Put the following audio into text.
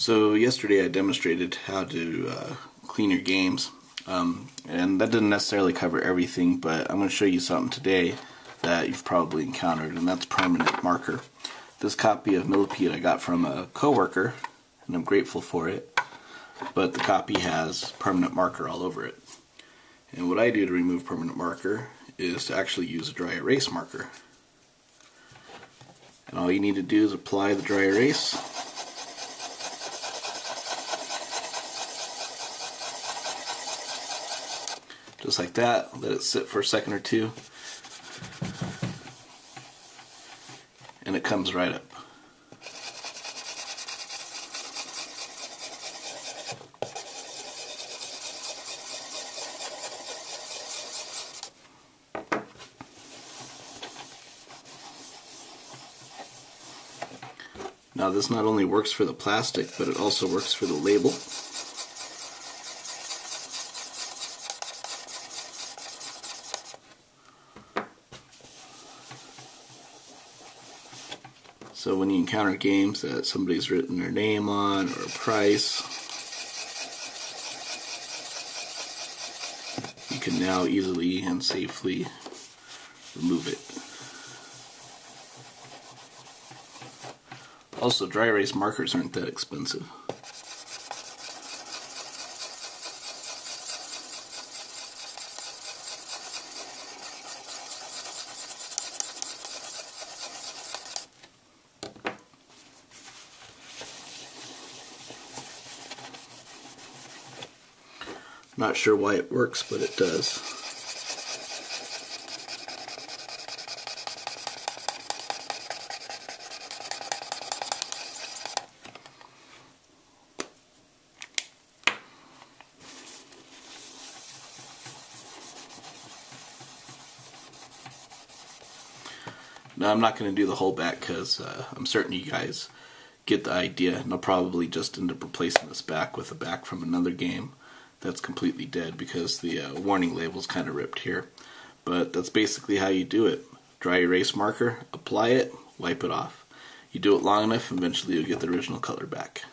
So yesterday I demonstrated how to uh, clean your games, um, and that didn't necessarily cover everything, but I'm going to show you something today that you've probably encountered, and that's permanent marker. This copy of Millipede I got from a coworker, and I'm grateful for it, but the copy has permanent marker all over it. And what I do to remove permanent marker is to actually use a dry erase marker. And all you need to do is apply the dry erase just like that. Let it sit for a second or two. And it comes right up. Now this not only works for the plastic, but it also works for the label. So when you encounter games that somebody's written their name on or a price, you can now easily and safely remove it. Also, dry erase markers aren't that expensive. Not sure why it works, but it does. Now I'm not going to do the whole back because uh, I'm certain you guys get the idea and I'll probably just end up replacing this back with a back from another game that's completely dead because the uh, warning label is kind of ripped here. But that's basically how you do it. Dry erase marker, apply it, wipe it off. You do it long enough, eventually you'll get the original color back.